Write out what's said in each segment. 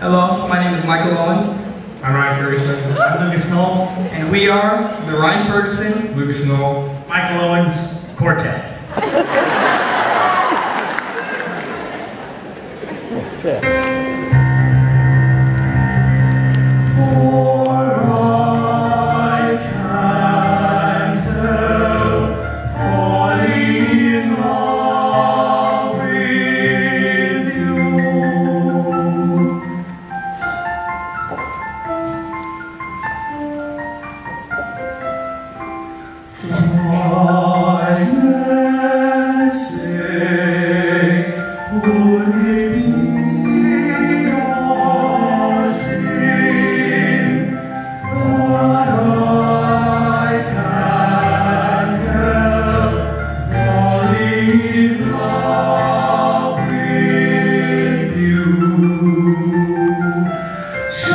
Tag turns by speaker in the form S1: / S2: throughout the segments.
S1: Hello, my name is Michael Owens,
S2: I'm Ryan Ferguson. I'm Lucas Knoll.
S1: and we are the Ryan Ferguson
S2: Lucas Knoll.
S3: Michael Owens Quartet.
S4: Wise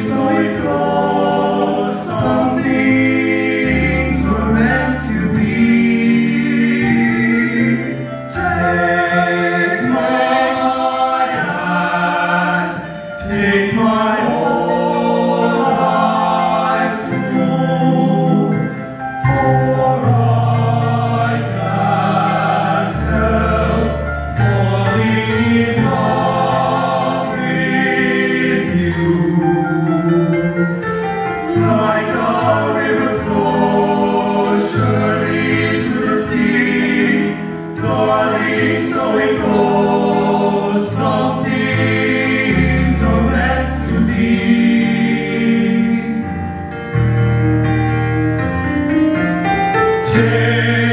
S4: so it goes. Some things were meant to be. Take my hand, take my whole Take